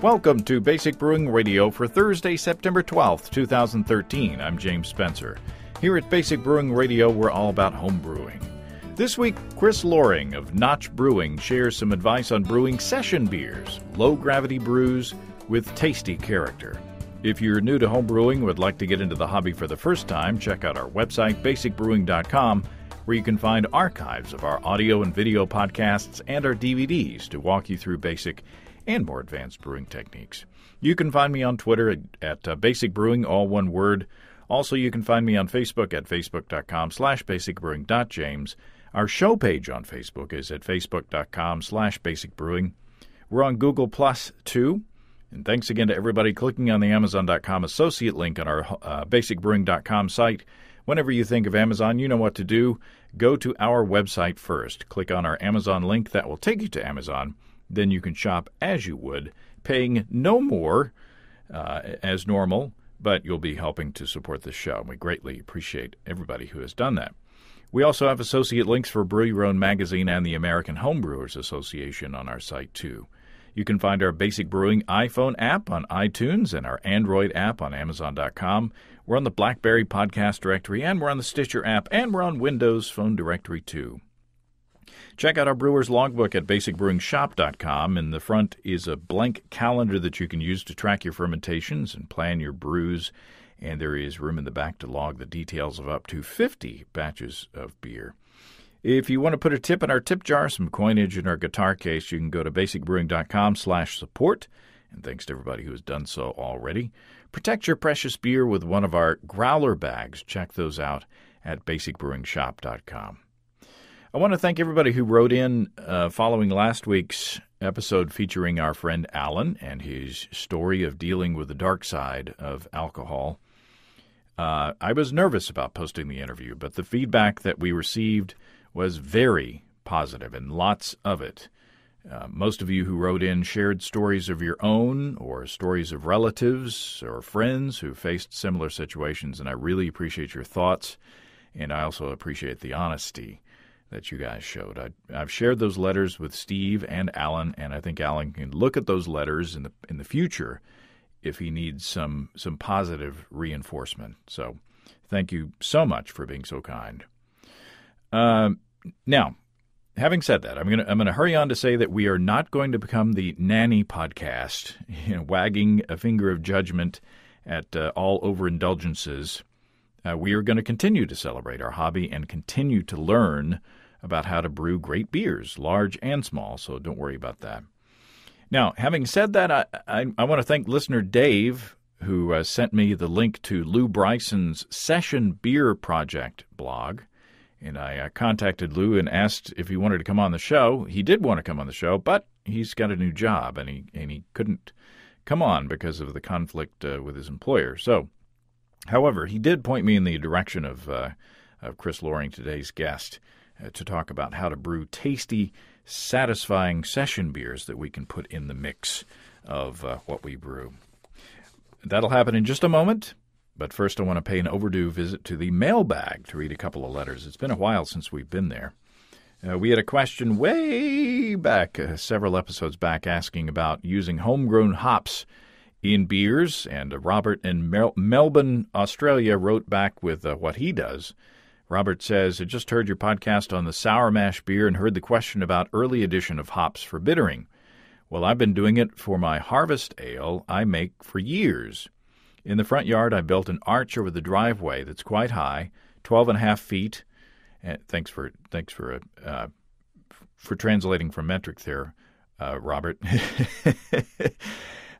Welcome to Basic Brewing Radio for Thursday, September 12th, 2013. I'm James Spencer. Here at Basic Brewing Radio, we're all about home brewing. This week, Chris Lohring of Notch Brewing shares some advice on brewing session beers, low gravity brews with tasty character. If you're new to home brewing would like to get into the hobby for the first time, check out our website, basicbrewing.com, where you can find archives of our audio and video podcasts and our DVDs to walk you through basic and more advanced brewing techniques. You can find me on Twitter at, at uh, Basic Brewing, all one word. Also, you can find me on Facebook at facebook.com slash basicbrewing.james. Our show page on Facebook is at facebook.com slash basicbrewing. We're on Google Plus, too. And thanks again to everybody clicking on the Amazon.com associate link on our uh, basicbrewing.com site. Whenever you think of Amazon, you know what to do. Go to our website first. Click on our Amazon link. That will take you to Amazon then you can shop as you would, paying no more uh, as normal, but you'll be helping to support the show. And We greatly appreciate everybody who has done that. We also have associate links for Brew Your Own magazine and the American Homebrewers Association on our site, too. You can find our Basic Brewing iPhone app on iTunes and our Android app on Amazon.com. We're on the BlackBerry Podcast Directory, and we're on the Stitcher app, and we're on Windows Phone Directory, too. Check out our brewer's logbook at basicbrewingshop.com. In the front is a blank calendar that you can use to track your fermentations and plan your brews. And there is room in the back to log the details of up to 50 batches of beer. If you want to put a tip in our tip jar, some coinage in our guitar case, you can go to basicbrewing.com slash support. And thanks to everybody who has done so already. Protect your precious beer with one of our growler bags. Check those out at basicbrewingshop.com. I want to thank everybody who wrote in uh, following last week's episode featuring our friend Alan and his story of dealing with the dark side of alcohol. Uh, I was nervous about posting the interview, but the feedback that we received was very positive and lots of it. Uh, most of you who wrote in shared stories of your own or stories of relatives or friends who faced similar situations, and I really appreciate your thoughts, and I also appreciate the honesty that you guys showed. I, have shared those letters with Steve and Alan, and I think Alan can look at those letters in the in the future if he needs some some positive reinforcement. So, thank you so much for being so kind. Um, now, having said that, I'm gonna I'm gonna hurry on to say that we are not going to become the nanny podcast, you know, wagging a finger of judgment at uh, all overindulgences. Uh, we are going to continue to celebrate our hobby and continue to learn about how to brew great beers, large and small, so don't worry about that. Now, having said that, I, I, I want to thank listener Dave, who uh, sent me the link to Lew Bryson's Session Beer Project blog. And I uh, contacted Lew and asked if he wanted to come on the show. He did want to come on the show, but he's got a new job and he, and he couldn't come on because of the conflict uh, with his employer. So, however, he did point me in the direction of, uh, of Chris Lohring, today's guest to talk about how to brew tasty, satisfying session beers that we can put in the mix of uh, what we brew. That'll happen in just a moment. But first, I want to pay an overdue visit to the mailbag to read a couple of letters. It's been a while since we've been there. Uh, we had a question way back, uh, several episodes back, asking about using homegrown hops in beers. And uh, Robert in Mel- Melbourne, Australia, wrote back with uh, what he does. Robert says, I just heard your podcast on the sour mash beer and heard the question about early addition of hops for bittering. Well, I've been doing it for my harvest ale I make for years. In the front yard, I built an arch over the driveway that's quite high, twelve and a half feet. And eh, thanks for thanks for uh, for translating from metric there, uh, Robert.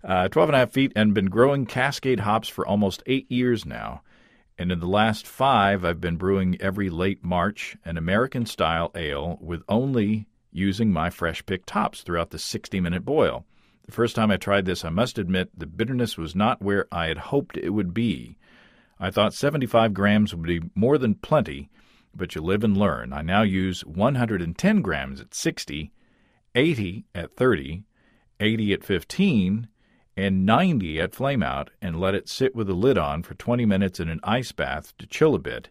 uh, 12 and a half feet and been growing Cascade hops for almost eight years now. And in the last five, I've been brewing every late March an American style ale with only using my fresh picked hops throughout the 60 minute boil. The first time I tried this, I must admit the bitterness was not where I had hoped it would be. I thought 75 grams would be more than plenty, but you live and learn. I now use 110 grams at 60, 80 at 30, 80 at 15, and 90 at flameout and let it sit with the lid on for 20 minutes in an ice bath to chill a bit,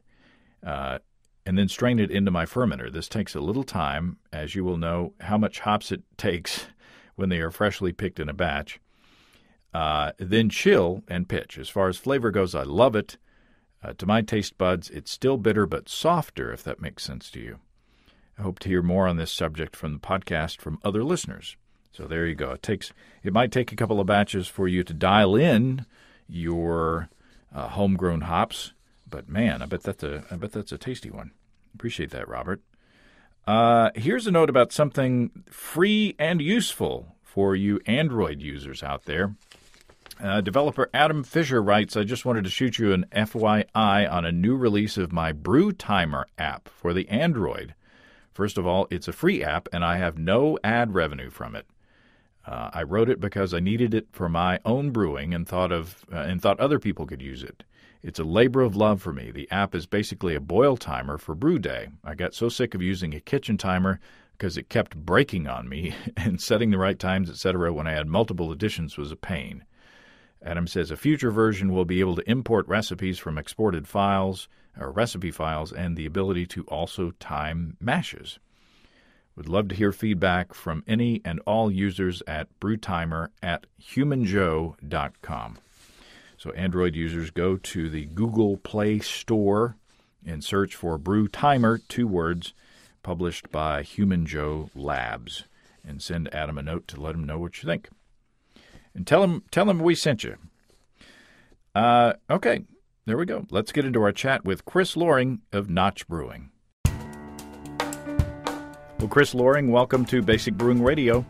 uh, and then strain it into my fermenter. This takes a little time, as you will know how much hops it takes when they are freshly picked in a batch. Uh, then chill and pitch. As far as flavor goes, I love it. Uh, to my taste buds, it's still bitter but softer, if that makes sense to you. I hope to hear more on this subject from the podcast from other listeners. So there you go. It takes it might take a couple of batches for you to dial in your uh, homegrown hops, but man, I bet that's a I bet that's a tasty one. Appreciate that, Robert. Uh, here's a note about something free and useful for you Android users out there. Uh, developer Adam Fisher writes, I just wanted to shoot you an FYI on a new release of my Brew Timer app for the Android. First of all, it's a free app and I have no ad revenue from it. Uh, I wrote it because I needed it for my own brewing and thought of uh, and thought other people could use it. It's a labor of love for me. The app is basically a boil timer for brew day. I got so sick of using a kitchen timer because it kept breaking on me and setting the right times, etc. when I had multiple editions was a pain. Adam says a future version will be able to import recipes from exported files or recipe files and the ability to also time mashes. Would love to hear feedback from any and all users at brewtimer at humanjoe.com. So, Android users go to the Google Play Store and search for Brew Timer, two words, published by Human Joe Labs, and send Adam a note to let him know what you think and tell him tell him we sent you. Uh, okay, there we go. Let's get into our chat with Chris Lohring of Notch Brewing. Well, Chris Lohring, welcome to Basic Brewing Radio.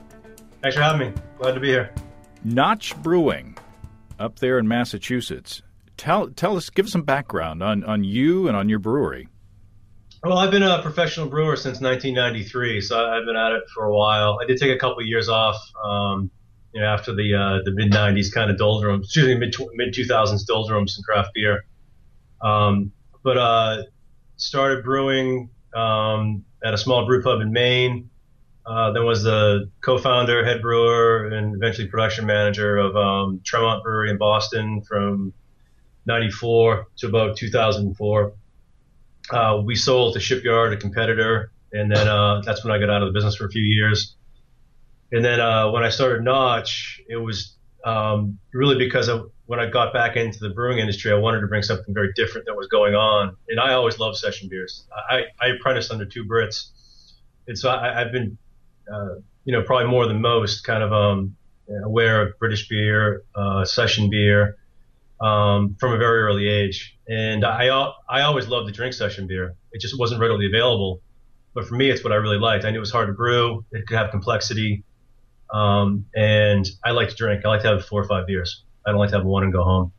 Thanks for having me. Glad to be here. Notch Brewing, up there in Massachusetts. Tell tell us, give us some background on on you and on your brewery. Well, I've been a professional brewer since 1993, so I've been at it for a while. I did take a couple of years off. Um, you know, after the uh, the mid '90s kind of doldrums, excuse me, mid mid 2000s doldrums in craft beer. Um, but uh, started brewing um, at a small brew pub in Maine. Uh, then was the co-founder, head brewer, and eventually production manager of um, Tremont Brewery in Boston from '94 to about 2004. Uh, we sold to Shipyard, a competitor, and then uh, that's when I got out of the business for a few years. And then uh, when I started Notch, it was um, really because of when I got back into the brewing industry, I wanted to bring something very different that was going on. And I always loved session beers. I, I apprenticed under two Brits, and so I, have been, uh, you know, probably more than most, kind of um, aware of British beer, uh, session beer, um, from a very early age. And I I always loved to drink session beer. It just wasn't readily available. But for me, it's what I really liked. I knew it was hard to brew. It could have complexity. Um, and I like to drink. I like to have four or five beers. I don't like to have one and go home.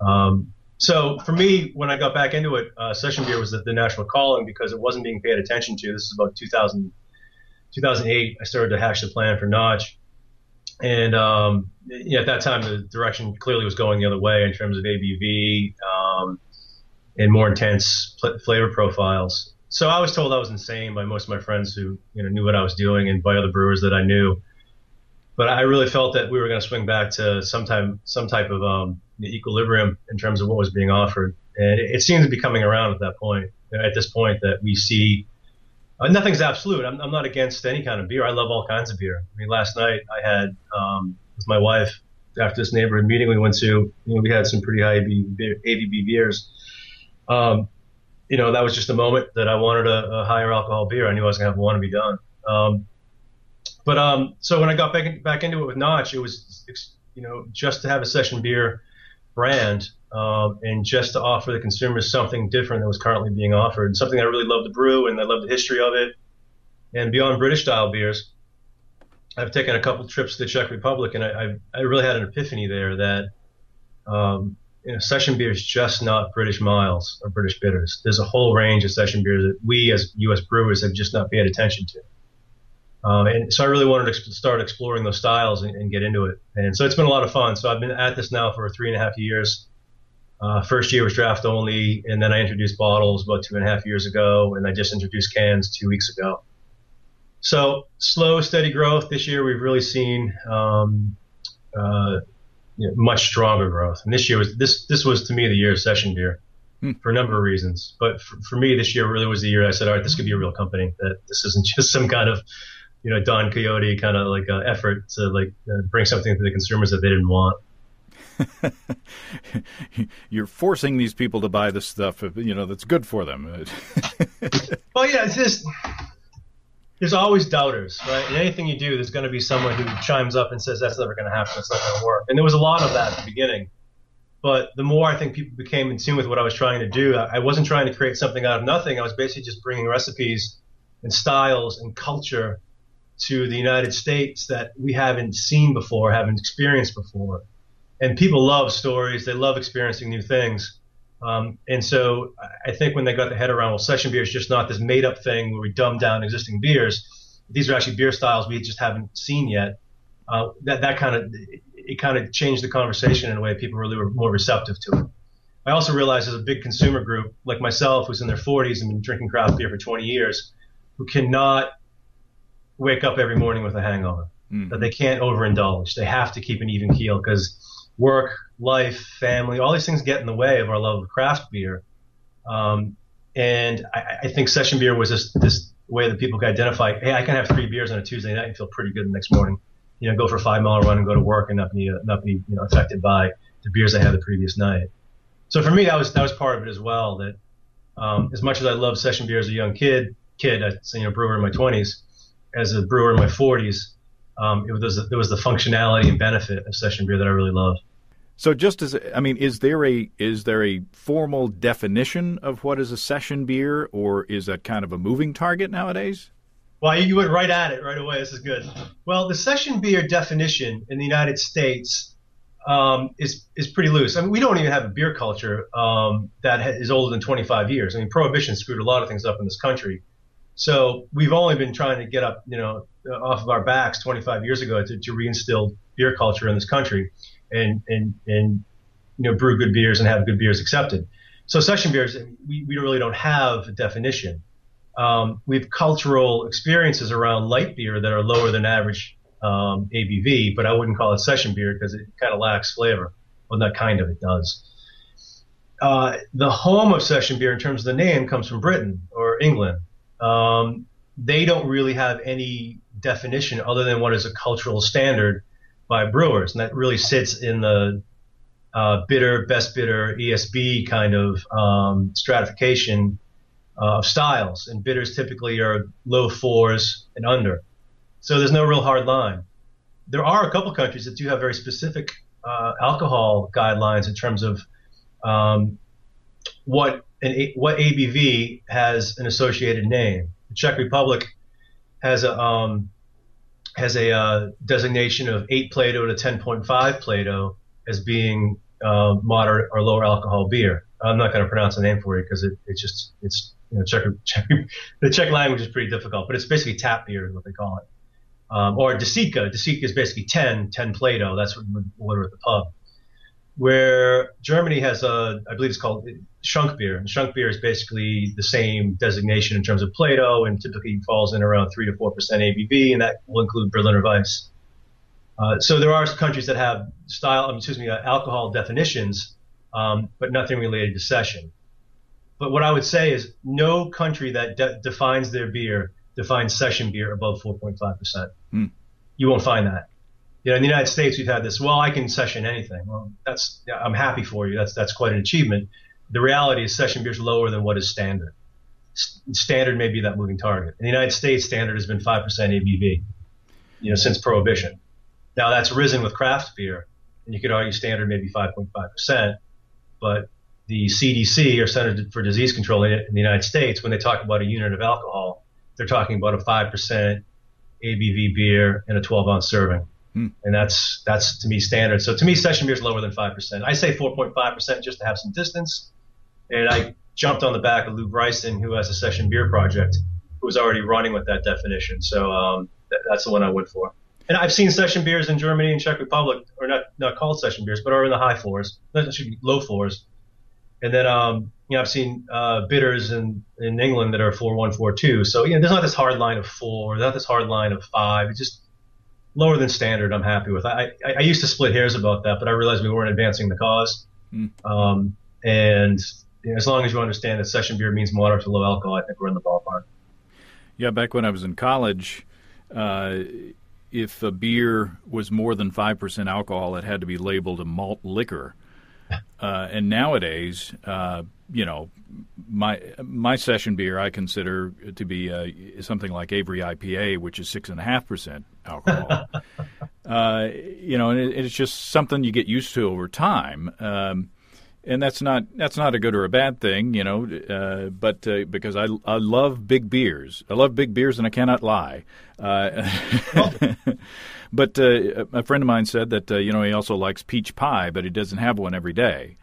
Um, so for me, when I got back into it, uh, session beer was the, the, national calling because it wasn't being paid attention to. This is about 2000, 2008. I started to hash the plan for Notch. And um, know, at that time, the direction clearly was going the other way in terms of ABV um, and more intense pl- flavor profiles. So I was told I was insane by most of my friends who you know knew what I was doing, and by other brewers that I knew but I really felt that we were going to swing back to some time, some type of um, equilibrium in terms of what was being offered, and it, it seems to be coming around at that point. At this point, that we see uh, nothing's absolute. I'm, I'm, not against any kind of beer. I love all kinds of beer. I mean, last night I had um, with my wife after this neighborhood meeting we went to. You know, we had some pretty high ABV beers. Um, you know, that was just a moment that I wanted a, a higher alcohol beer. I knew I was going to have one to be done. Um, but um, so when I got back back into it with Notch, it was you know just to have a session beer brand um, and just to offer the consumers something different that was currently being offered, and something I really love to brew and I love the history of it. And beyond British style beers, I've taken a couple trips to the Czech Republic, and I, I, I really had an epiphany there that um, you know, session beer is just not British milds or British bitters. There's a whole range of session beers that we as U.S. brewers have just not paid attention to. Um, and so I really wanted to start exploring those styles and, and, get into it. And so it's been a lot of fun. So I've been at this now for three and a half years. Uh, first year was draft only, and then I introduced bottles about two and a half years ago, and I just introduced cans two weeks ago. So slow, steady growth. This year we've really seen um, uh, you know, much stronger growth. And this year was this this was to me the year of session beer hmm. for a number of reasons. But for, for me, this year really was the year I said, all right, this could be a real company. That this isn't just some kind of you know Don Quixote kind of like uh, effort to like uh, bring something to the consumers that they didn't want. You're forcing these people to buy the stuff, you know, that's good for them. well, yeah, it's just there's always doubters, right? In anything you do, there's going to be someone who chimes up and says that's never going to happen, it's not going to work. And there was a lot of that at the beginning. But the more I think people became in tune with what I was trying to do, I wasn't trying to create something out of nothing. I was basically just bringing recipes and styles and culture to the United States that we haven't seen before, haven't experienced before. And people love stories. They love experiencing new things. Um, and so I think when they got the head around, well, session beer is just not this made up thing where we dumb down existing beers. These are actually beer styles we just haven't seen yet. Uh, that that kind of it kind of changed the conversation in a way people really were more receptive to it. I also realized as a big consumer group like myself, who's in their 40s and been drinking craft beer for 20 years, who cannot wake up every morning with a hangover, mm. that they can't overindulge. They have to keep an even keel because work, life, family, all these things get in the way of our love of craft beer. Um, and I, I, think session beer was this, this way that people could identify, hey, I can have three beers on a Tuesday night and feel pretty good the next morning you know, go for a five mile run and go to work and not be uh, not be you know affected by the beers I had the previous night. So for me, that was that was part of it as well. That um, as much as I loved session beer as a young kid, kid, I you know brewer in my 20s, as a brewer in my 40s, um, it was it was the functionality and benefit of session beer that I really loved. So just as I mean, is there a is there a formal definition of what is a session beer, or is that kind of a moving target nowadays? Well, you went right at it right away. This is good. Well, the session beer definition in the United States um, is is pretty loose. I mean, we don't even have a beer culture um, that is older than 25 years. I mean, prohibition screwed a lot of things up in this country. So we've only been trying to get up, you know, off of our backs 25 years ago to, to reinstill beer culture in this country, and and and you know, brew good beers and have good beers accepted. So session beers, we, we really don't have a definition um, we have cultural experiences around light beer that are lower than average um, ABV, but I wouldn't call it session beer because it kind of lacks flavor. Well, not kind of, it does. Uh, the home of session beer in terms of the name comes from Britain or England. Um, they don't really have any definition other than what is a cultural standard by brewers, and that really sits in the uh, bitter, best bitter, ESB kind of um, stratification uh, of styles, and bitters typically are low fours and under. So there's no real hard line. There are a couple countries that do have very specific uh, alcohol guidelines in terms of um, what an, what ABV has an associated name. The Czech Republic has a um, has a uh, designation of 8 Plato to 10.5 Plato as being uh, moderate or lower alcohol beer. I'm not going to pronounce the name for you because it, it's just it's you know, Czech, Czech, the Czech language is pretty difficult, but it's basically tap beer is what they call it. Um, or Desítka. Desítka is basically 10, 10 Plato. That's what we would order at the pub. Where Germany has a, I believe it's called Schank beer. And Schank beer is basically the same designation in terms of Plato and typically falls in around 3 to 4% ABV, and that will include Berliner Weiss. Uh, so there are countries that have style, excuse me, uh, alcohol definitions, um, but nothing related to session. But what I would say is no country that de- defines their beer defines session beer above 4.5%. Mm. You won't find that. You know, in the United States, we've had this, well, I can session anything. Well, that's, I'm happy for you. That's, that's quite an achievement. The reality is session beer is lower than what is standard. S- standard may be that moving target. In the United States, standard has been 5% ABV, you know, since prohibition. Now that's risen with craft beer, and you could argue standard maybe 5.5%, but the CDC or Center for Disease Control in the United States, when they talk about a unit of alcohol, they're talking about a 5% ABV beer in a 12 ounce serving. Hmm. And that's, that's to me standard. So to me, session beer is lower than 5%. I say 4.5% just to have some distance. And I jumped on the back of Lew Bryson, who has a session beer project, who was already running with that definition. So um, that's the one I went for. And I've seen session beers in Germany and Czech Republic, or not, not called session beers, but are in the high floors. That should be low floors. And then, um, you know, I've seen uh, bitters in, in England that are four one four two. So, you know, there's not this hard line of four, there's not this hard line of five. It's just lower than standard. I'm happy with. I, I, I used to split hairs about that, but I realized we weren't advancing the cause. Mm. Um, and you know, as long as you understand that session beer means moderate to low alcohol, I think we're in the ballpark. Yeah, back when I was in college, uh, if a beer was more than five percent alcohol, it had to be labeled a malt liquor. Uh, and nowadays, uh, you know, my my session beer I consider to be uh, something like Avery IPA, which is six and a half percent alcohol. uh, you know, and it, it's just something you get used to over time. Um, and that's not that's not a good or a bad thing, you know. Uh, but uh, because I I love big beers, I love big beers, and I cannot lie. Uh, but uh, a friend of mine said that uh, you know he also likes peach pie, but he doesn't have one every day.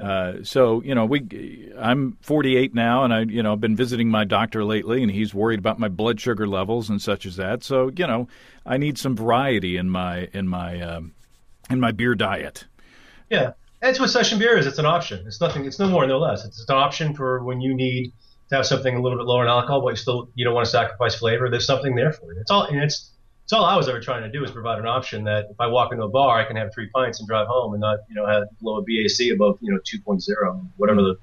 Uh, so you know, we I'm 48 now, and I you know I've been visiting my doctor lately, and he's worried about my blood sugar levels and such as that. So you know, I need some variety in my in my um, in my beer diet. Yeah, that's what session beer is. It's an option. It's nothing. It's no more, no less. It's an option for when you need to have something a little bit lower in alcohol, but you still you don't want to sacrifice flavor. There's something there for you. It's all. And it's it's all I was ever trying to do is provide an option that if I walk into a bar, I can have three pints and drive home and not, you know, have blow a BAC above, you know, 2.0, whatever the,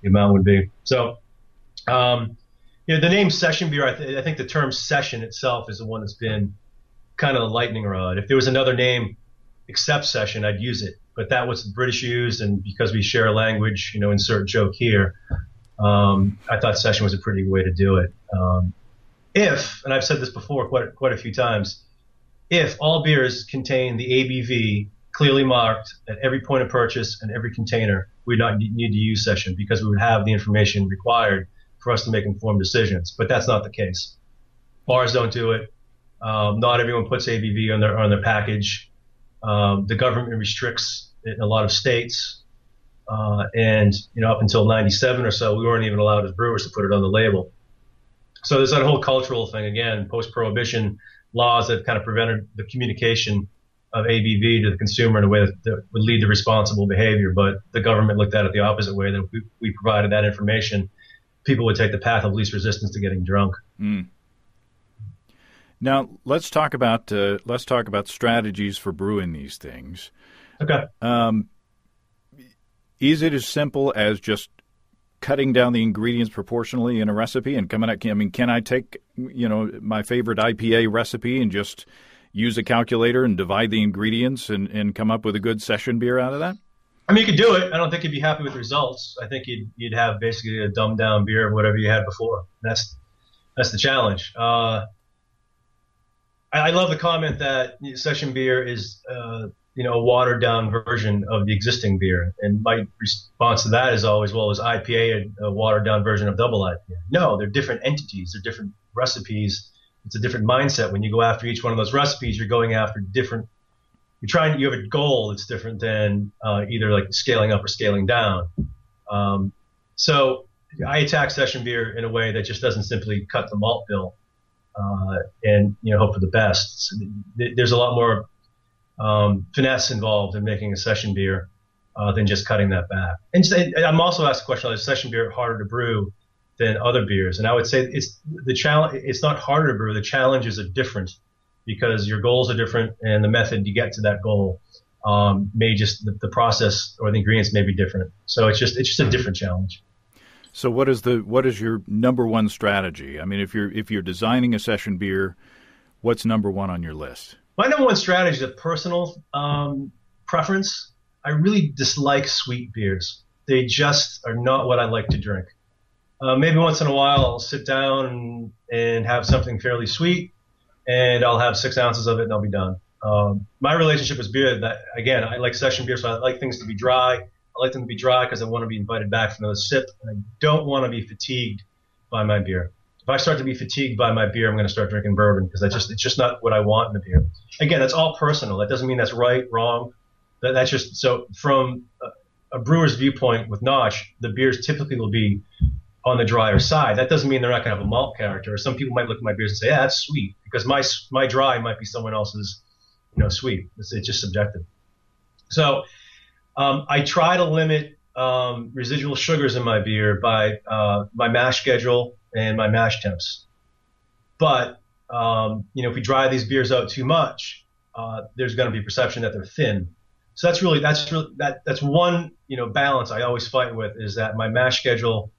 the amount would be. So, um, you know, the name session beer, I, th- I think the term session itself is the one that's been kind of the lightning rod. If there was another name except session, I'd use it. But that was the British used, and because we share a language, you know, insert joke here, um, I thought session was a pretty way to do it. Um, if, and I've said this before quite, quite a few times, if all beers contain the ABV clearly marked at every point of purchase and every container, we would not need to use session because we would have the information required for us to make informed decisions. But that's not the case. Bars don't do it. Um, not everyone puts ABV on their on their package. Um, the government restricts it in a lot of states, uh, and you know up until '97 or so, we weren't even allowed as brewers to put it on the label. So there's that whole cultural thing again, post-prohibition laws that kind of prevented the communication of ABV to the consumer in a way that, that, would lead to responsible behavior. But the government looked at it the opposite way that we, we provided that information, people would take the path of least resistance to getting drunk. Mm. Now let's talk about uh, let's talk about strategies for brewing these things. Okay. Um, is it as simple as just cutting down the ingredients proportionally in a recipe and coming out. I mean, can I take you know my favorite IPA recipe and just use a calculator and divide the ingredients and, and come up with a good session beer out of that? I mean, you could do it. I don't think you'd be happy with the results. I think you'd you'd have basically a dumbed down beer of whatever you had before. That's that's the challenge. Uh, I, I, love the comment that session beer is uh, you know, a watered down version of the existing beer. And my response to that is always, well, is IPA a, a watered down version of double IPA? No, they're different entities. They're different recipes. It's a different mindset. When you go after each one of those recipes, you're going after different. You're trying. You have a goal that's different than uh, either like scaling up or scaling down. Um, so I attack session beer in a way that just doesn't simply cut the malt bill uh, and you know hope for the best. There's a lot more um, finesse involved in making a session beer uh, than just cutting that back. And I'm also asked the question: Is session beer harder to brew than other beers? And I would say it's the challenge. It's not harder to brew. The challenges are different because your goals are different, and the method to get to that goal um, may just the, the process or the ingredients may be different. So it's just it's just a different challenge. So what is the what is your number one strategy? I mean, if you're if you're designing a session beer, what's number one on your list? My number one strategy is a personal um, preference. I really dislike sweet beers. They just are not what I like to drink. Uh, maybe once in a while I'll sit down and, have something fairly sweet, and I'll have six ounces of it and I'll be done. Um, my relationship with beer, that again, I like session beer, so I like things to be dry. I like them to be dry because I want to be invited back for another sip, and I don't want to be fatigued by my beer if I start to be fatigued by my beer, I'm going to start drinking bourbon because I just it's just not what I want in a beer. Again, that's all personal. That doesn't mean that's right, wrong. That, that's just so from a, a brewer's viewpoint with Notch, the beers typically will be on the drier side. That doesn't mean they're not going to have a malt character. Some people might look at my beers and say, "Yeah, that's sweet," because my my dry might be someone else's, you know, sweet. It's, it's just subjective. So um, I try to limit um, residual sugars in my beer by uh, my mash schedule and my mash temps. But um, you know, if we dry these beers out too much, uh, there's going to be perception that they're thin. So that's really that's really that that's one you know balance I always fight with is that my mash schedule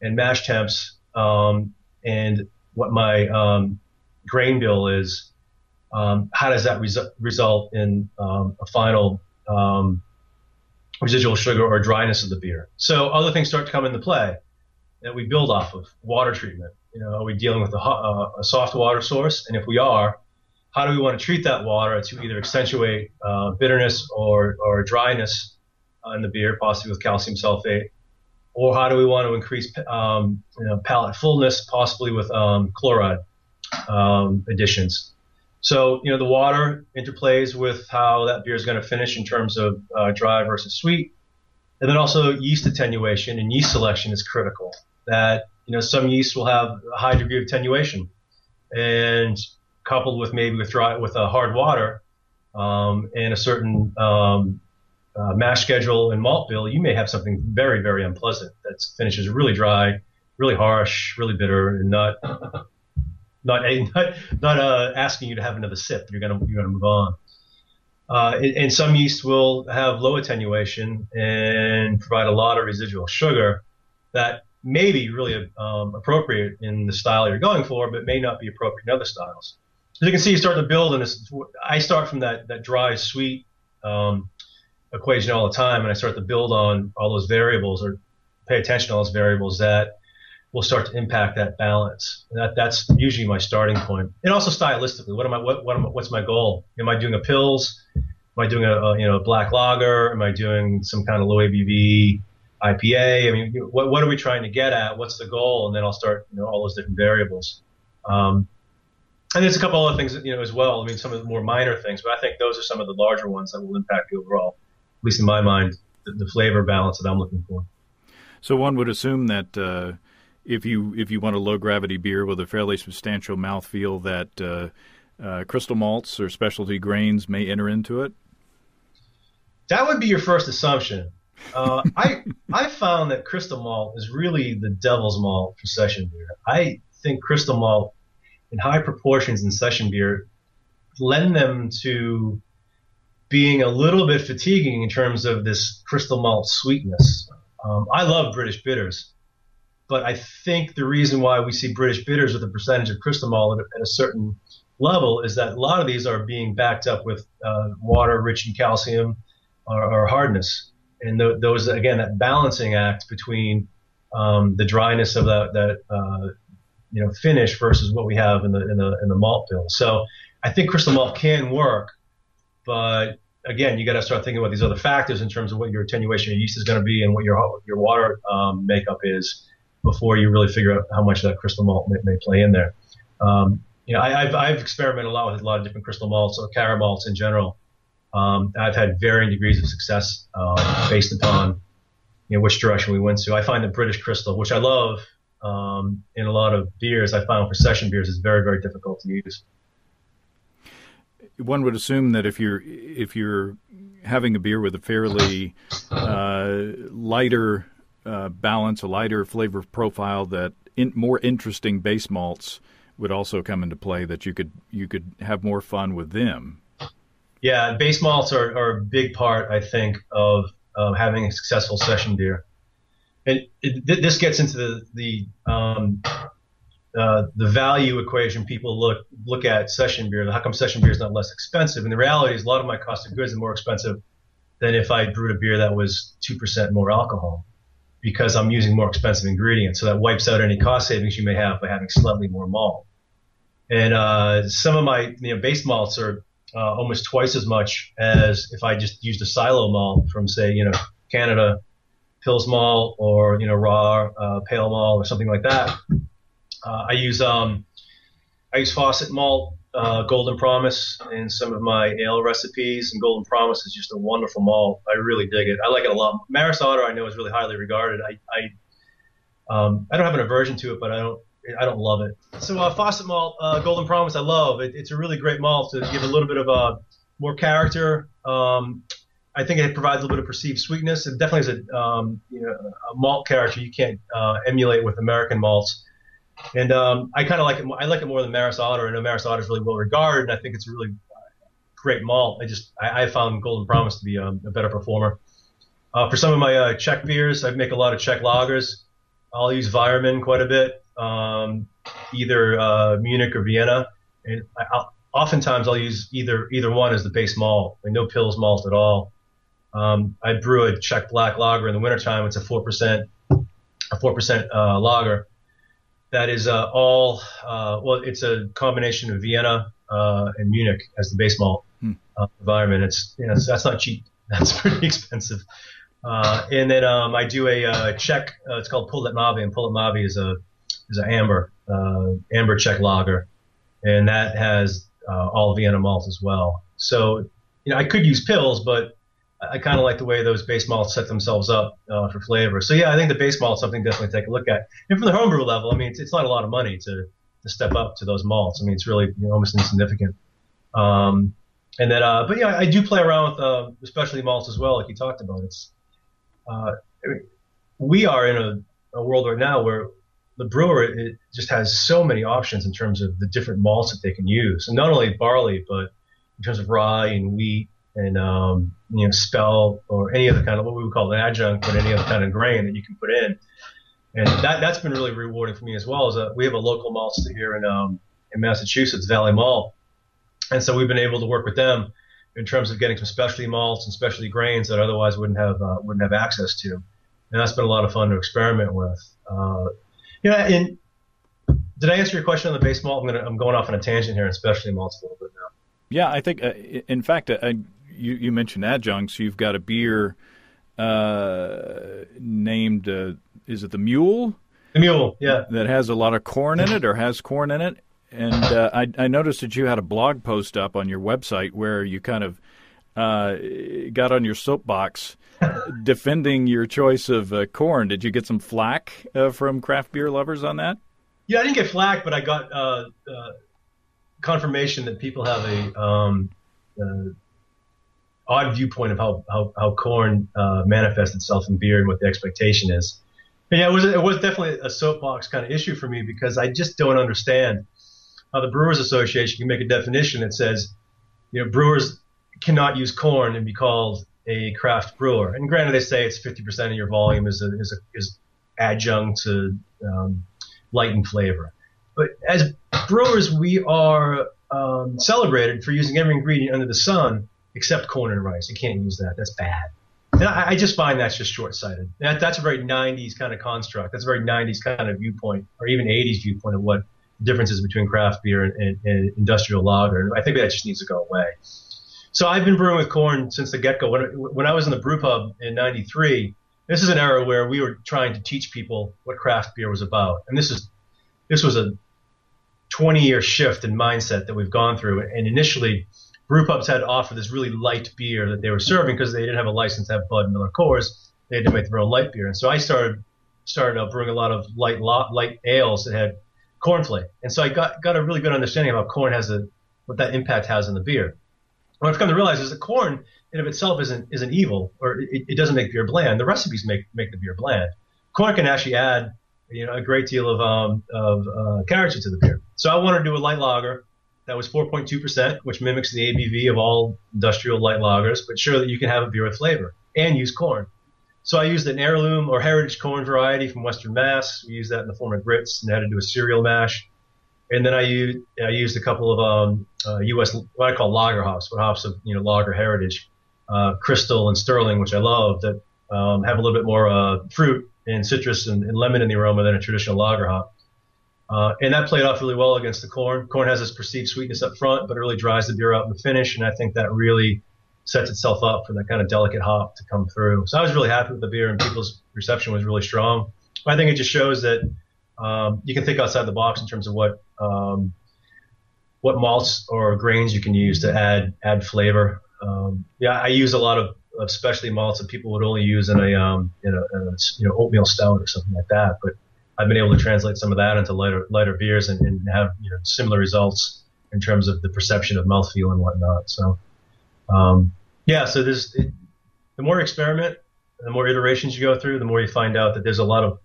and mash temps um, and what my um, grain bill is um, how does that res- result in um, a final um, residual sugar or dryness of the beer? So other things start to come into play that we build off of. Water treatment. You know, are we dealing with a, uh, a soft water source? And if we are, how do we want to treat that water to either accentuate uh, bitterness or, or dryness in the beer, possibly with calcium sulfate, or how do we want to increase um, you know, palate fullness, possibly with um, chloride um, additions. So, you know, the water interplays with how that beer is going to finish in terms of uh, dry versus sweet. And then also yeast attenuation and yeast selection is critical. That, you know, some yeast will have a high degree of attenuation. And coupled with maybe with dry, with a hard water um, and a certain um, uh, mash schedule and malt bill, you may have something very, very unpleasant that finishes really dry, really harsh, really bitter, and not not not, not uh, asking you to have another sip. You're gonna you're gonna move on. Uh, and some yeast will have low attenuation and provide a lot of residual sugar that may be really um, appropriate in the style you're going for, but may not be appropriate in other styles. As you can see, you start to build, and I start from that that dry sweet um, equation all the time, and I start to build on all those variables or pay attention to all those variables that will start to impact that balance. And that that's usually my starting point. And also stylistically, what am I what, what am, what's my goal? Am I doing a Pils? Am I doing a, a you know a black lager? Am I doing some kind of low ABV IPA? I mean, what what are we trying to get at? What's the goal? And then I'll start you know all those different variables. Um, and there's a couple other things you know as well. I mean, some of the more minor things, but I think those are some of the larger ones that will impact the overall, at least in my mind, the, the flavor balance that I'm looking for. So one would assume that uh, if you if you want a low gravity beer with a fairly substantial mouthfeel, that uh, uh, crystal malts or specialty grains may enter into it. That would be your first assumption. Uh, I I found that crystal malt is really the devil's malt for session beer. I think crystal malt in high proportions in session beer lend them to being a little bit fatiguing in terms of this crystal malt sweetness. Um, I love British bitters. But I think the reason why we see British bitters with a percentage of crystal malt at a, at a certain level is that a lot of these are being backed up with uh, water rich in calcium or, or hardness. And th- those, again, that balancing act between um, the dryness of that, that uh, you know, finish versus what we have in the, in the, in the malt bill. So I think crystal malt can work, but again, you got to start thinking about these other factors in terms of what your attenuation of yeast is going to be and what your, your water um, makeup is before you really figure out how much that crystal malt may, may play in there. Um, you know, I, have I've experimented a lot with a lot of different crystal malts or cara malts in general. Um, I've had varying degrees of success uh, based upon you know which direction we went to. I find the British crystal, which I love um, in a lot of beers, I found for session beers is very very difficult to use. One would assume that if you're if you're having a beer with a fairly uh, lighter uh, balance, a lighter flavor profile, that in, more interesting base malts would also come into play. That you could you could have more fun with them. Yeah, base malts are, are a big part, I think, of having a successful session beer. And it, this gets into the the um, uh, the value equation people look look at session beer. How come session beer is not less expensive? And the reality is, a lot of my cost of goods are more expensive than if I brewed a beer that was two percent more alcohol because I'm using more expensive ingredients. So that wipes out any cost savings you may have by having slightly more malt. And uh, some of my you know, base malts are uh, almost twice as much as if I just used a silo malt from, say, you know, Canada Pils malt or you know Rahr uh, pale malt or something like that. Uh, I use um, I use Fawcett malt uh, Golden Promise in some of my ale recipes, and Golden Promise is just a wonderful malt. I really dig it. I like it a lot. Maris Otter I know is really highly regarded. I I, um, I don't have an aversion to it, but I don't I don't love it. So uh, Fawcett malt uh, Golden Promise I love. It, it's a really great malt to give a little bit of a uh, more character. Um, I think it provides a little bit of perceived sweetness. It definitely is a um, you know a malt character you can't uh, emulate with American malts. And um, I kind of like it. I like it more than Maris Otter. I know Maris Otter is really well regarded, and I think it's a really great malt. I just I, I found Golden Promise to be um, a better performer. Uh, for some of my uh, Czech beers, I make a lot of Czech lagers. I'll use Weyermann quite a bit, um, either uh, Munich or Vienna, and I, oftentimes I'll use either either one as the base malt, like no Pils malt at all. Um, I brew a Czech black lager in the wintertime. It's a four percent a four percent uh, lager. That is uh, all uh, well. It's a combination of Vienna uh, and Munich as the base malt hmm. Uh, environment. It's you know that's not cheap. That's pretty expensive. Uh, and then um, I do a Czech. it's called Polotmavy, and Polotmavy is a is an amber amber Czech lager, and that has all Vienna malt as well. So you know I could use Pils, but I kind of like the way those base malts set themselves up uh, for flavor. So yeah, I think the base malt is something definitely take a look at. And from the homebrew level, I mean, it's, it's not a lot of money to, to step up to those malts. I mean, it's really you know, almost insignificant. Um, and then, uh, but yeah, I do play around with uh, specialty malts as well, like you talked about. It's uh, we are in a, a, world right now where the brewer it just has so many options in terms of the different malts that they can use, and not only barley, but in terms of rye and wheat and um, you know spelt or any other kind of what we would call an adjunct, but any other kind of grain that you can put in. And that that's been really rewarding for me as well. Is that we have a local maltster here in um, in Massachusetts, Valley Malt, and so we've been able to work with them in terms of getting some specialty malts and specialty grains that otherwise wouldn't have uh, wouldn't have access to. And that's been a lot of fun to experiment with. Uh, yeah, and did I answer your question on the base malt? I'm, gonna, I'm going off on a tangent here specialty malts a little bit now. Yeah, I think, uh, in fact, uh, you, you mentioned adjuncts. You've got a beer uh, named, uh, is it the Mule? The Mule, yeah. That has a lot of corn in it or has corn in it. And uh, I, I, noticed that you had a blog post up on your website where you kind of uh, got on your soapbox defending your choice of uh, corn. Did you get some flack uh, from craft beer lovers on that? Yeah, I didn't get flack, but I got confirmation that people have a um, odd viewpoint of how how, how corn uh, manifests itself in beer and what the expectation is. And yeah, it was it was definitely a soapbox kind of issue for me because I just don't understand how the Brewers Association can make a definition that says, you know, brewers cannot use corn and be called a craft brewer. And granted, they say it's 50% of your volume is a, is, a, is adjunct to um, lighten flavor. But as brewers, we are um, celebrated for using every ingredient under the sun except corn and rice. You can't use that. That's bad. And I, I just find that's just short-sighted. That, that's a very 90s kind of construct. That's a very 90s kind of viewpoint, or even 80s viewpoint of what the differences between craft beer and, and, and industrial lager. And I think that just needs to go away. So I've been brewing with corn since the get-go. When, when I was in the brew pub in 93, this is an era where we were trying to teach people what craft beer was about. And this is, this was a 20 year shift in mindset that we've gone through. And initially, brew pubs had to offer this really light beer that they were serving because they didn't have a license to have Bud Miller Coors. They had to make their own light beer, and so I started started uh, brewing a lot of light light ales that had cornflake, and so I got got a really good understanding of how corn has a what that impact has on the beer. What I've come to realize is that corn in of itself isn't isn't evil, or it, it doesn't make beer bland. The recipes make make the beer bland. Corn can actually add you know a great deal of um, of uh, character to the beer. So I wanted to do a light lager that was 4.2%, which mimics the ABV of all industrial light lagers, but sure that you can have a beer with flavor and use corn. So I used an heirloom or heritage corn variety from Western Mass. We used that in the form of grits and had to do a cereal mash. And then I used, I used a couple of um, uh, U.S. what I call lager hops, but hops of you know lager heritage, uh, Crystal and Sterling, which I love, that um, have a little bit more uh, fruit and citrus and, and lemon in the aroma than a traditional lager hop. Uh, and that played off really well against the corn. Corn has this perceived sweetness up front, but it really dries the beer out in the finish. And I think that really sets itself up for that kind of delicate hop to come through. So I was really happy with the beer, and people's reception was really strong. I think it just shows that um, you can think outside the box in terms of what um, what malts or grains you can use to add add flavor. Um, yeah, I use a lot of, of specialty malts that people would only use in a, um, in a, a you know oatmeal stout or something like that. But I've been able to translate some of that into lighter lighter beers and, and have you know, similar results in terms of the perception of mouthfeel and whatnot. So, um, yeah, so there's it, the more experiment, the more iterations you go through, the more you find out that there's a lot of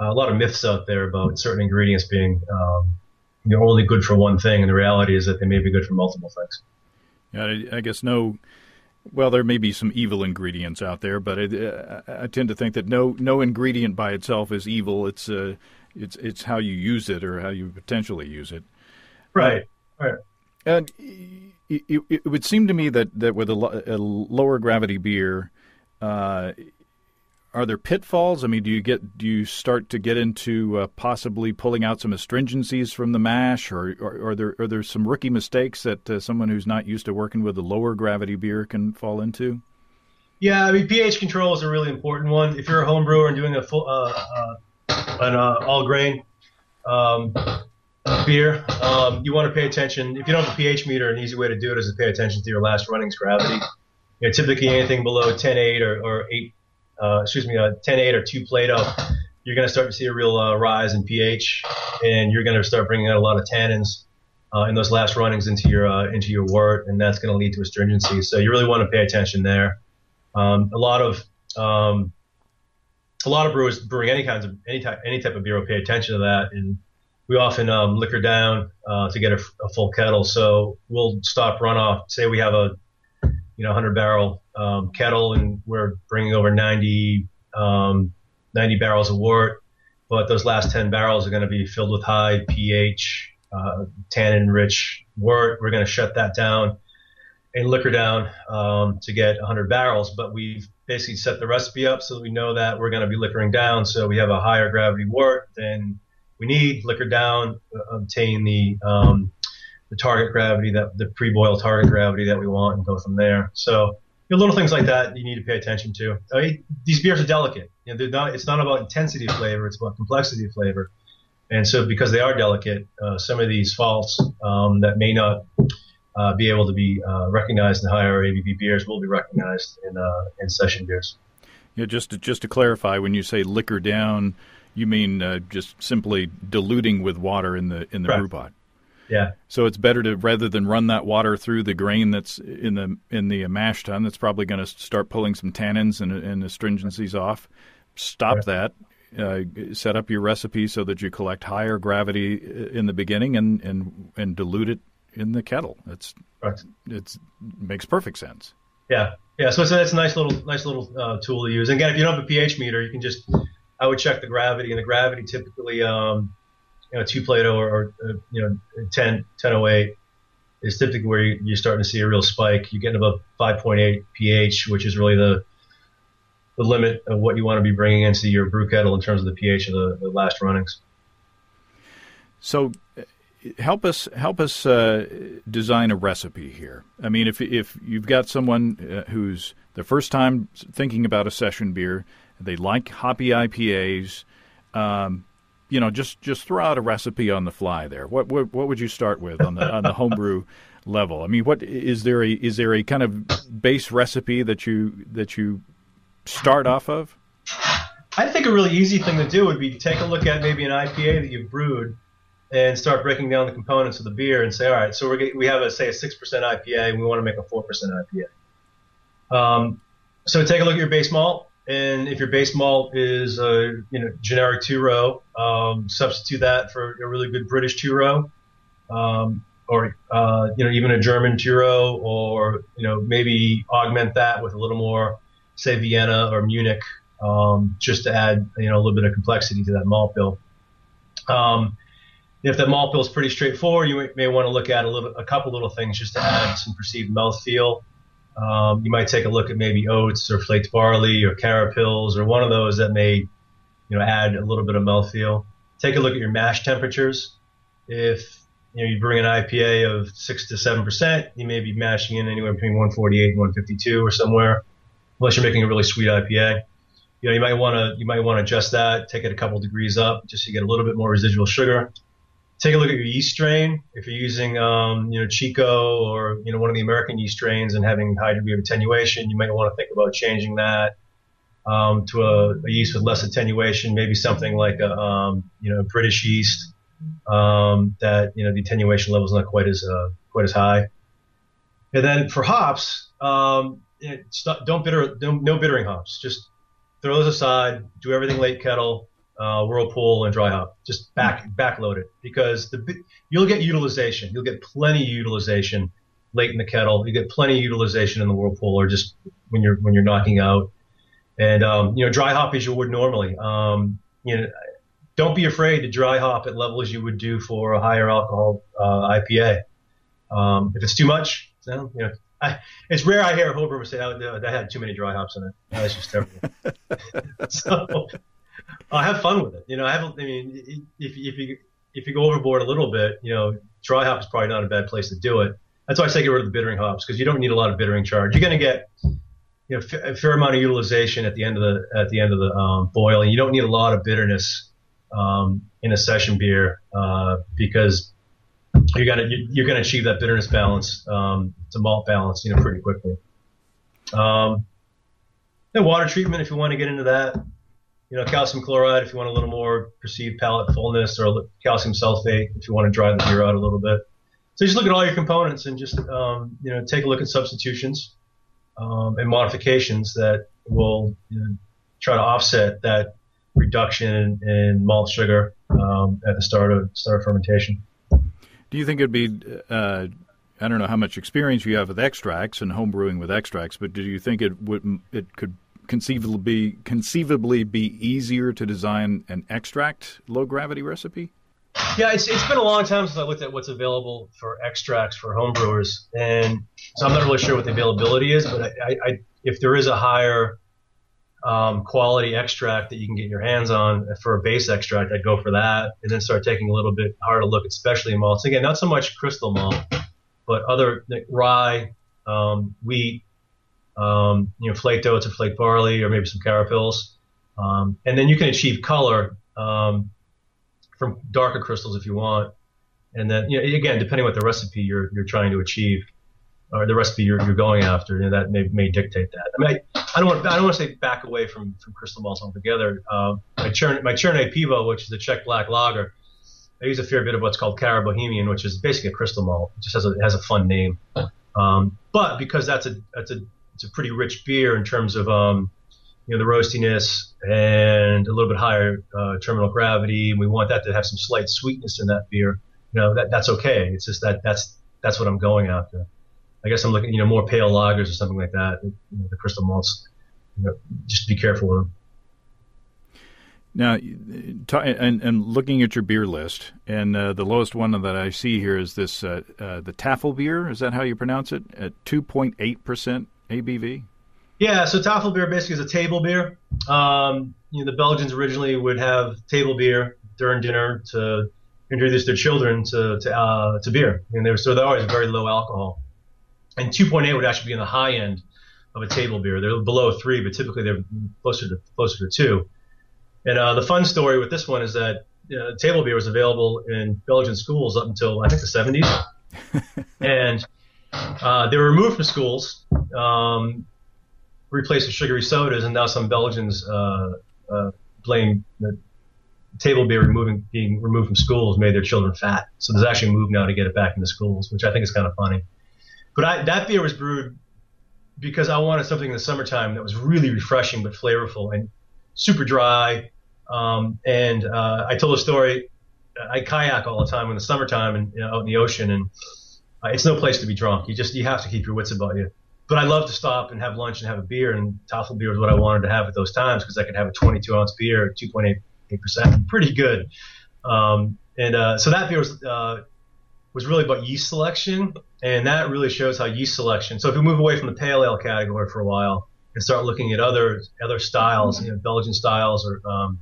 a lot of myths out there about certain ingredients being um, you know, only good for one thing, and the reality is that they may be good for multiple things. Yeah, I guess no well, there may be some evil ingredients out there, but it, uh, I tend to think that no no ingredient by itself is evil. It's uh, it's it's how you use it or how you potentially use it. Right. Uh, right. And it, it, would seem to me that, that with a, a lower gravity beer, uh, are there pitfalls? I mean, do you get do you start to get into uh, possibly pulling out some astringencies from the mash, or, or are there are there some rookie mistakes that uh, someone who's not used to working with a lower gravity beer can fall into? Yeah, I mean pH control is a really important one. If you're a home brewer and doing a full uh, uh an uh, all grain um, beer, um, you want to pay attention. If you don't have a pH meter, an easy way to do it is to pay attention to your last running's gravity. You know, typically anything below 10.8 or, or 8 uh, excuse me, a 10.8 or 2 Plato, you're going to start to see a real uh, rise in pH, and you're going to start bringing out a lot of tannins uh, in those last runnings into your uh, into your wort, and that's going to lead to astringency. So you really want to pay attention there. Um, a lot of um, a lot of brewers brewing any kinds of any type any type of beer will pay attention to that, and we often um, liquor down uh, to get a, a, full kettle. So we'll stop runoff. Say we have a you know 100 barrel um, kettle, and we're bringing over 90, um, 90 barrels of wort. But those last 10 barrels are going to be filled with high pH, uh, tannin-rich wort. We're going to shut that down and liquor down um, to get 100 barrels. But we've basically set the recipe up so that we know that we're going to be liquoring down. So we have a higher gravity wort than we need. Liquor down, uh, obtain the um, the target gravity that the pre-boil target gravity that we want, and go from there. So know, little things like that you need to pay attention to. I mean, these beers are delicate. You know, not, it's not about intensity of flavor; it's about complexity of flavor. And so, because they are delicate, uh, some of these faults um, that may not uh, be able to be uh, recognized in higher ABV beers will be recognized in uh, in session beers. Yeah, just to, just to clarify, when you say liquor down, you mean uh, just simply diluting with water in the in the brew pot. Yeah. So it's better to rather than run that water through the grain that's in the in the mash tun that's probably going to start pulling some tannins and, and astringencies off. Stop right. that. Uh, set up your recipe so that you collect higher gravity in the beginning and and and dilute it in the kettle. It's right. it's makes perfect sense. Yeah, yeah. So it's a, it's a nice little nice little uh, tool to use. And again, if you don't have a pH meter, you can just I would check the gravity, and the gravity typically um, you know, two Plato or, or uh, you know, 10, 1008 is typically where you, are starting to see a real spike. You're getting above 5.8 pH, which is really the the limit of what you want to be bringing into your brew kettle in terms of the pH of the, the last runnings. So, uh, help us help us uh, design a recipe here. I mean, if if you've got someone uh, who's the first time thinking about a session beer, they like hoppy IPAs. Um, you know, just just throw out a recipe on the fly there. What what, what would you start with on the on the homebrew level? I mean, what is there a is there a kind of base recipe that you that you start off of? I think a really easy thing to do would be take a look at maybe an IPA that you've brewed and start breaking down the components of the beer and say, all right, so we're, we have a say a six percent IPA and we want to make a four percent IPA. Um, so take a look at your base malt and if your base malt is a you know generic two row, um, substitute that for a really good British two row, um, or uh, you know even a German two row, or you know maybe augment that with a little more, say Vienna or Munich, um, just to add you know a little bit of complexity to that malt bill. Um, if that malt bill is pretty straightforward, you may, want to look at a little, a couple little things just to add some perceived mouthfeel. Um, you might take a look at maybe oats or flaked barley or carapils or one of those that may, you know, add a little bit of mouthfeel. Take a look at your mash temperatures. If you know you bring an IPA of six to seven percent, you may be mashing in anywhere between 148 and 152 or somewhere, unless you're making a really sweet IPA. You know, you might want to you might want to adjust that, take it a couple degrees up, just to get a little bit more residual sugar take a look at your yeast strain. If you're using, um, you know, Chico or you know one of the American yeast strains and having high degree of attenuation, you might want to think about changing that um, to a, a, yeast with less attenuation, maybe something like a um, you know British yeast um, that you know the attenuation level is not quite as uh, quite as high. And then for hops, um, don't bitter, don't, no bittering hops. Just throw those aside. Do everything late kettle uh, Whirlpool and Dry Hop. Just back backload it because the you'll get utilization. You'll get plenty of utilization late in the kettle. You get plenty of utilization in the Whirlpool or just when you're when you're knocking out. And um, you know, dry hop as you would normally. Um, you know, don't be afraid to dry hop at levels you would do for a higher alcohol uh, IPA. Um, if it's too much, you know, I, it's rare I hear a homebrewer say, "Oh, that had too many dry hops in it." That's just terrible. so I have fun with it. You know, I have. I mean, if, if you if you go overboard a little bit, you know, dry hop is probably not a bad place to do it. That's why I say get rid of the bittering hops because you don't need a lot of bittering charge. You're going to get you know a fair amount of utilization at the end of the at the end of the um, boil, and you don't need a lot of bitterness um, in a session beer uh, because you're gonna you're gonna achieve that bitterness balance um, to malt balance, you know, pretty quickly. Um, water treatment, if you want to get into that, you know, calcium chloride if you want a little more perceived palate fullness, or calcium sulfate if you want to dry the beer out a little bit. So just look at all your components and just um, you know take a look at substitutions um, and modifications that will you know, try to offset that reduction in, in malt sugar um, at the start of start of fermentation. Do you think it'd be uh, I don't know how much experience you have with extracts and homebrewing with extracts, but do you think it would it could conceivably be conceivably be easier to design an extract low gravity recipe? Yeah, it's, it's been a long time since I looked at what's available for extracts for homebrewers, and so I'm not really sure what the availability is. But I, I, if there is a higher um, quality extract that you can get your hands on for a base extract, I'd go for that, and then start taking a little bit harder look at specialty malts. Again, not so much crystal malt, but other like rye, um, wheat, um, you know, flaked oats or flaked barley, or maybe some carapils, um, and then you can achieve color um, from darker crystals if you want. And then, you know, again, depending what the recipe you're, you're trying to achieve or the recipe you're, you're going after, you know, that may, may dictate that. I mean, I, I don't want, I don't want to say back away from, from crystal malts altogether. Uh, my Chern, my Černé Pivo, which is a Czech black lager, I use a fair bit of what's called Cara Bohemian, which is basically a crystal malt. It just has a, has a fun name. Um, but because that's a, that's a, it's a pretty rich beer in terms of, um, you know, the roastiness and a little bit higher uh, terminal gravity. And we want that to have some slight sweetness in that beer. You know, that that's okay. It's just that that's that's what I'm going after. I guess I'm looking, you know, more pale lagers or something like that. You know, the crystal malts. You know, just be careful with them. Now, and, and looking at your beer list, and uh, the lowest one that I see here is this uh, uh, the Taffel beer. Is that how you pronounce it? At 2.8 percent ABV. Yeah, so Tafelbeer basically is a table beer. Um, you know, the Belgians originally would have table beer during dinner to introduce their children to to, uh, to beer, and they were so they're always very low alcohol. And 2.8 would actually be in the high end of a table beer. They're below three, but typically they're closer to closer to two. And uh, the fun story with this one is that uh, table beer was available in Belgian schools up until I think the 70s, and uh, they were removed from schools um, replaced with sugary sodas, and now some Belgians uh, uh, blame the table beer removing, being removed from schools made their children fat. So there's actually a move now to get it back into schools, which I think is kind of funny. But I, that beer was brewed because I wanted something in the summertime that was really refreshing but flavorful and super dry. Um, and uh, I told a story. I kayak all the time in the summertime and you know, out in the ocean, and uh, it's no place to be drunk. You just you have to keep your wits about you but I love to stop and have lunch and have a beer. And Tafel beer is what I wanted to have at those times because I could have a 22 ounce beer at 2.8 percent, pretty good. Um, and uh, so that beer was uh, was really about yeast selection, and that really shows how yeast selection. So if we move away from the pale ale category for a while and start looking at other other styles, you know, Belgian styles or um,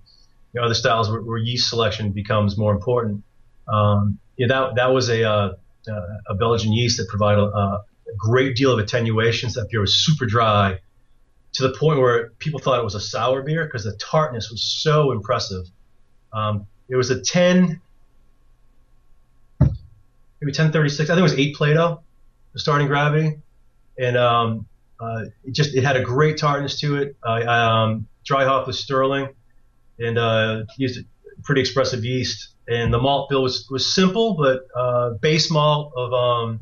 you know, other styles where, where, yeast selection becomes more important. Um, yeah, that that was a uh, a Belgian yeast that provided a, a great deal of attenuation. So that beer was super dry to the point where people thought it was a sour beer because the tartness was so impressive. Um, it was a 10, maybe 1036. I think it was eight Plato, the starting gravity, and um, uh, it just it had a great tartness to it. Uh, um, dry hop was Sterling, and uh, used a pretty expressive yeast. And the malt bill was was simple, but uh, base malt of um,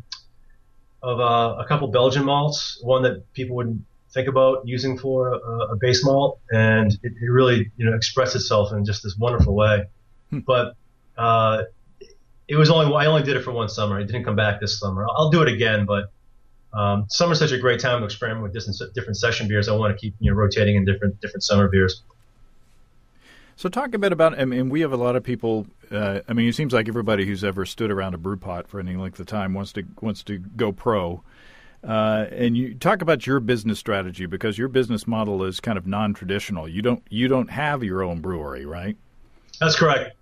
of uh, a couple Belgian malts, one that people wouldn't think about using for a, a base malt, and it, it, really you know expressed itself in just this wonderful way. Hmm. But uh, it was only I only did it for one summer. It didn't come back this summer. I'll do it again, but um, summer's such a great time to experiment with different different session beers. I want to keep you know rotating in different different summer beers. So talk a bit about. I mean, we have a lot of people. Uh, I mean, it seems like everybody who's ever stood around a brew pot for any length of time wants to wants to go pro. Uh, and you talk about your business strategy because your business model is kind of non-traditional. You don't you don't have your own brewery, right? That's correct.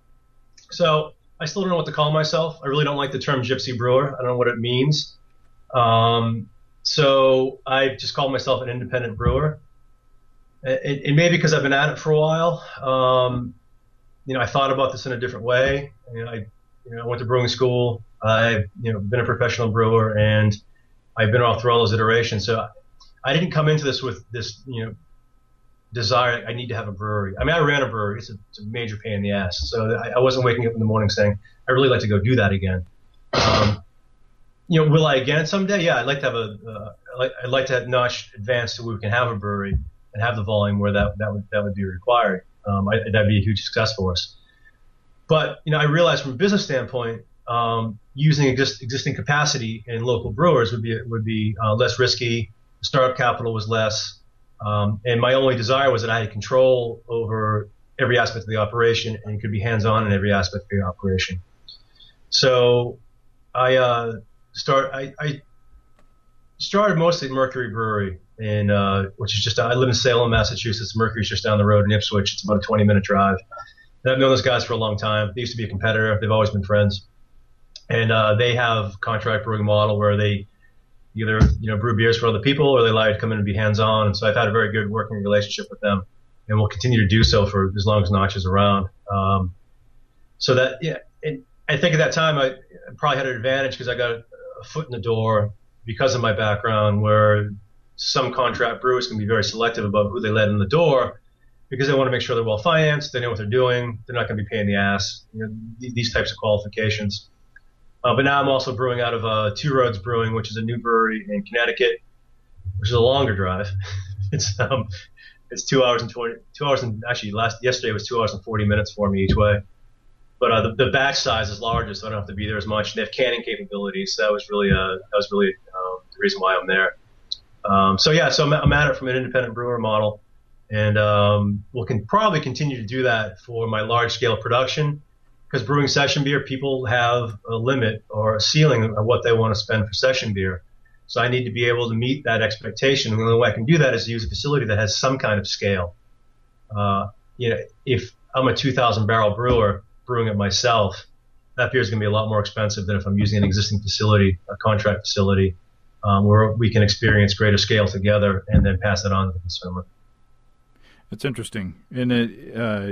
So I still don't know what to call myself. I really don't like the term gypsy brewer. I don't know what it means. Um, so I just call myself an independent brewer. It, it, may be because I've been at it for a while. Um, you know, I thought about this in a different way. You know, I, you know, I went to brewing school. I've, you know, been a professional brewer, and I've been all through all those iterations. So I didn't come into this with this, you know, desire. I need to have a brewery. I mean, I ran a brewery. It's a, it's a major pain in the ass. So I, I, wasn't waking up in the morning saying, I really like to go do that again. Um, you know, will I again someday? Yeah, I'd like to have a. Uh, I'd like to have Notch advance to where we can have a brewery and have the volume where that that would that would be required. Um, I, that'd be a huge success for us. But you know, I realized from a business standpoint, um, using exist, existing capacity in local brewers would be would be uh, less risky. Startup capital was less, um, and my only desire was that I had control over every aspect of the operation and could be hands-on in every aspect of the operation. So I uh, start I, I started mostly Mercury Brewery in uh, which is just I live in Salem, Massachusetts. Mercury's just down the road in Ipswich. It's about a 20 minute drive. And I've known those guys for a long time. They used to be a competitor. They've always been friends, and uh, they have contract brewing model where they either you know brew beers for other people or they allow you to come in and be hands on. And so I've had a very good working relationship with them, and we'll continue to do so for as long as Notch is around. Um, so that yeah, and I think at that time I probably had an advantage because I got a foot in the door because of my background where some contract brewers can be very selective about who they let in the door because they want to make sure they're well financed, they know what they're doing, they're not going to be paying the ass, you know, these types of qualifications. Uh, but now I'm also brewing out of uh, Two Roads Brewing, which is a new brewery in Connecticut, which is a longer drive. it's um, it's two hours and twenty, two hours and actually last yesterday was two hours and forty minutes for me each way. But uh, the, the batch size is larger, so I don't have to be there as much. They have canning capabilities, so that was really uh, that was really um, the reason why I'm there. Um, so yeah, so I'm, at it from an independent brewer model, and um, we'll can probably continue to do that for my large scale production because brewing session beer, people have a limit or a ceiling of what they want to spend for session beer. So I need to be able to meet that expectation. And the only way I can do that is to use a facility that has some kind of scale. Uh, you know, if I'm a 2,000 barrel brewer brewing it myself, that beer is going to be a lot more expensive than if I'm using an existing facility, a contract facility, um, where we can experience greater scale together and then pass it on to the consumer. It's interesting. And uh,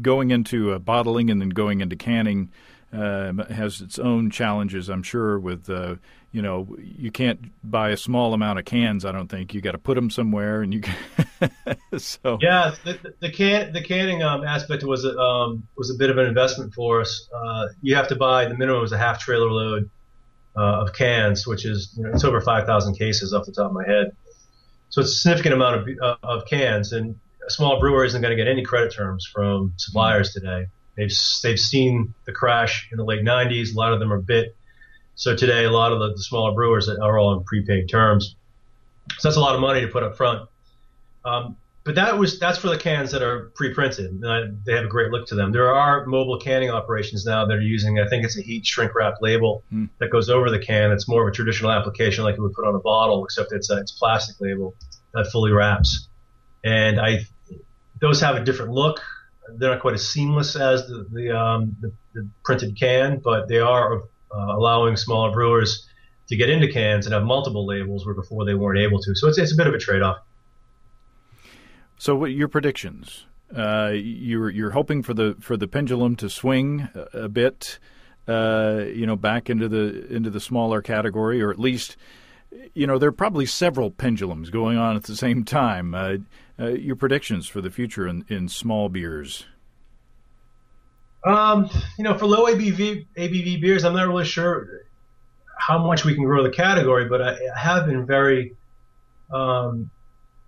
going into uh, bottling and then going into canning uh, has its own challenges, I'm sure. With uh, you know, you can't buy a small amount of cans. I don't think you got to put them somewhere, and you. Can so yeah, the, the can the canning um, aspect was um, was a bit of an investment for us. Uh, you have to buy the minimum was a half trailer load uh, of cans, which is you know, it's over 5,000 cases off the top of my head. So it's a significant amount of, uh, of cans, and a small brewer isn't going to get any credit terms from suppliers today. They've they've seen the crash in the late 90s. A lot of them are bit. So today, a lot of the, the smaller brewers are all on prepaid terms. So that's a lot of money to put up front. Um, but that was that's for the cans that are pre-printed. they have a great look to them. There are mobile canning operations now that are using, I think it's a heat shrink wrap label mm. that goes over the can. It's more of a traditional application like you would put on a bottle, except it's a it's plastic label that fully wraps. And I those have a different look. They're not quite as seamless as the the, um, the, the printed can, but they are uh, allowing smaller brewers to get into cans and have multiple labels where before they weren't able to. So it's it's a bit of a trade-off. So, what your predictions? Uh, you're you're hoping for the for the pendulum to swing a, a bit, uh, you know, back into the into the smaller category, or at least, you know, there are probably several pendulums going on at the same time. Uh, uh your predictions for the future in, in small beers. Um, you know, for low ABV ABV beers, I'm not really sure how much we can grow the category, but I, I have been very um,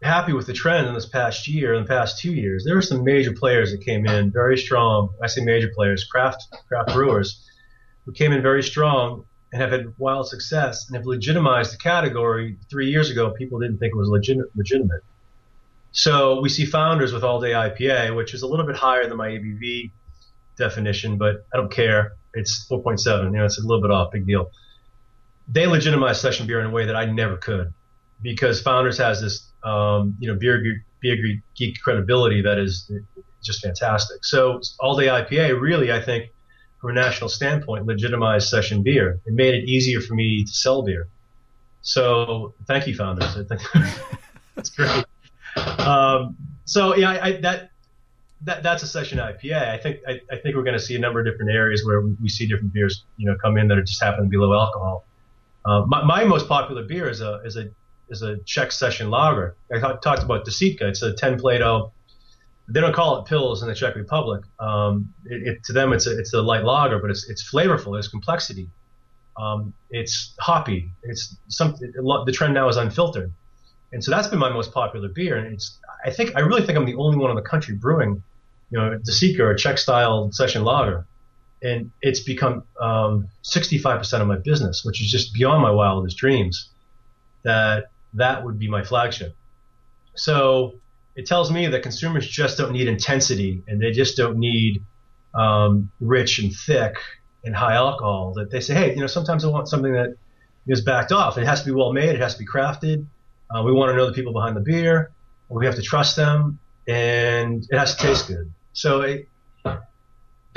happy with the trend in this past year, in the past two years. There were some major players that came in very strong. I say major players, craft craft brewers, who came in very strong and have had wild success and have legitimized the category. Three years ago, people didn't think it was legit, legitimate. So we see founders with all day IPA, which is a little bit higher than my ABV definition, but I don't care. It's 4.7. You know, it's a little bit off. Big deal. They legitimize session beer in a way that I never could, because Founders has this, um, you know, beer beer geek credibility that is just fantastic. So all day IPA really, I think, from a national standpoint, legitimized session beer. It made it easier for me to sell beer. So thank you, Founders. I think that's great. Um, so yeah, I, I, that that that's a session IPA. I think I, I think we're going to see a number of different areas where we, we, see different beers, you know, come in that are just happen to be low alcohol. Uh, my, my, most popular beer is a is a is a Czech session lager. I talked about Desítka. It's a 10 Plato. They don't call it Pils in the Czech Republic. Um, it, it, to them, it's a it's a light lager, but it's it's flavorful. There's complexity. Um, it's hoppy. It's something. The trend now is unfiltered, and so that's been my most popular beer. And it's I think I really think I'm the only one in the country brewing, you know, Desítka or Czech style session lager, and it's become um, 65% of my business, which is just beyond my wildest dreams. That that would be my flagship. So it tells me that consumers just don't need intensity and they just don't need um, rich and thick and high alcohol. That they say, hey, you know, sometimes I want something that is backed off. It has to be well made. It has to be crafted. Uh, we want to know the people behind the beer. We have to trust them, and it has to taste good. So it,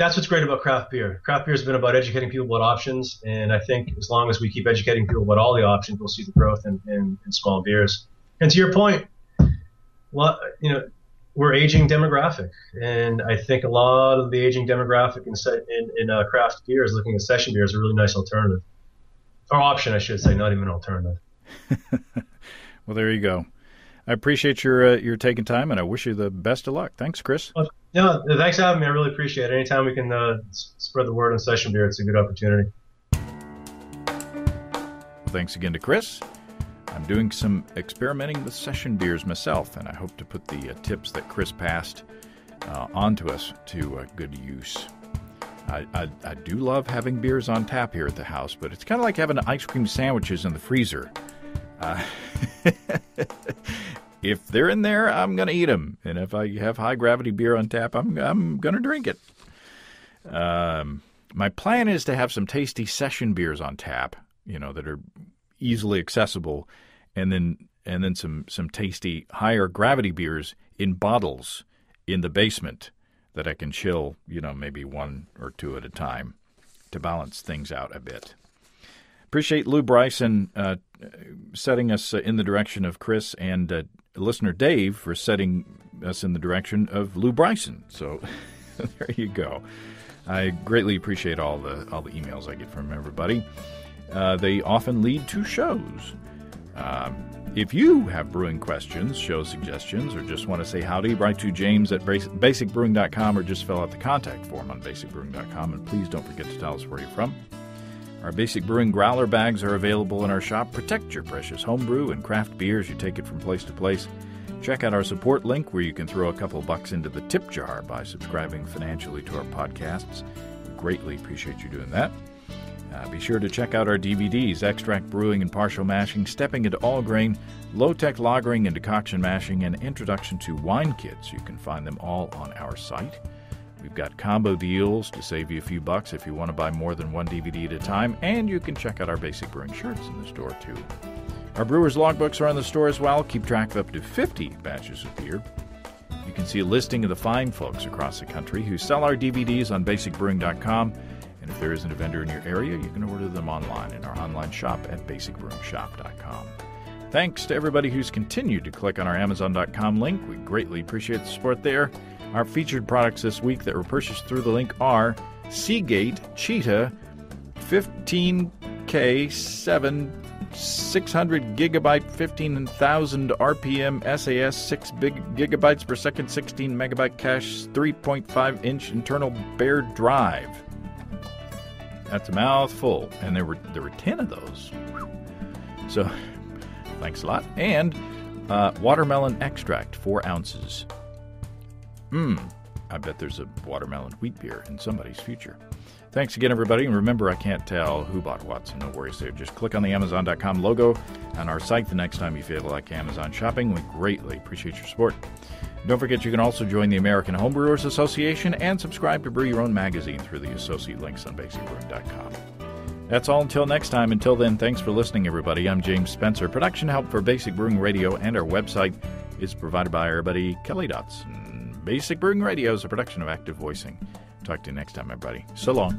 that's what's great about craft beer. Craft beer has been about educating people about options, and I think as long as we keep educating people about all the options, we'll see the growth in, in, in small beers. And to your point, well, you know, we're aging demographic, and I think a lot of the aging demographic in in, in uh, craft beer is looking at session beer as a really nice alternative, or option, I should say, not even an alternative. well, there you go. I appreciate your uh, your taking time, and I wish you the best of luck. Thanks, Chris. Well, yeah, thanks for having me. I really appreciate it. Anytime we can uh, spread the word on session beer, it's a good opportunity. Thanks again to Chris. I'm doing some experimenting with session beers myself, and I hope to put the uh, tips that Chris passed uh, onto us to uh, good use. I, I, I, do love having beers on tap here at the house, but it's kind of like having ice cream sandwiches in the freezer. Uh, if they're in there, I'm going to eat them. And if I have high gravity beer on tap, I'm, I'm going to drink it. Um, my plan is to have some tasty session beers on tap, you know, that are easily accessible, and then and then some some tasty higher gravity beers in bottles in the basement that I can chill, you know, maybe one or two at a time to balance things out a bit. Appreciate Lew Bryson uh, setting us uh, in the direction of Chris and uh, listener Dave for setting us in the direction of Lew Bryson. So there you go. I greatly appreciate all the all the emails I get from everybody. Uh, they often lead to shows. Um, if you have brewing questions, show suggestions, or just want to say howdy, write to james at basicbrewing.com or just fill out the contact form on basicbrewing.com. And please don't forget to tell us where you're from. Our Basic Brewing growler bags are available in our shop. Protect your precious homebrew and craft beers. You take it from place to place. Check out our support link where you can throw a couple bucks into the tip jar by subscribing financially to our podcasts. We greatly appreciate you doing that. Uh, be sure to check out our DVDs Extract Brewing and Partial Mashing, Stepping into All Grain, Low Tech Lagering and Decoction Mashing, and Introduction to Wine Kits. You can find them all on our site. We've got combo deals to save you a few bucks if you want to buy more than one DVD at a time, and you can check out our basic brewing shirts in the store too. Our brewers' logbooks are in the store as well. Keep track of up to 50 batches of beer. You can see a listing of the fine folks across the country who sell our DVDs on basicbrewing.com. And if there isn't a vendor in your area, you can order them online in our online shop at basicbrewingshop.com. Thanks to everybody who's continued to click on our Amazon.com link. We greatly appreciate the support there. Our featured products this week that were purchased through the link are Seagate Cheetah 15K 7 600 gigabyte 15,000 RPM SAS 6 big gigabytes per second 16 megabyte cache 3.5 inch internal bare drive. That's a mouthful, and there were there were ten of those. So, thanks a lot. And uh, watermelon extract, four ounces. Mmm, I bet there's a watermelon wheat beer in somebody's future. Thanks again, everybody. And remember, I can't tell who bought what, so no worries there. Just click on the Amazon.com logo on our site the next time you feel like Amazon shopping. We greatly appreciate your support. Don't forget you can also join the American Homebrewers Association and subscribe to Brew Your Own magazine through the associate links on basicbrewing.com. That's all until next time. Until then, thanks for listening, everybody. I'm James Spencer. Production help for Basic Brewing Radio and our website is provided by our buddy Kelly Dotson. Basic Brewing Radio is a production of Active Voicing. Talk to you next time, everybody. So long.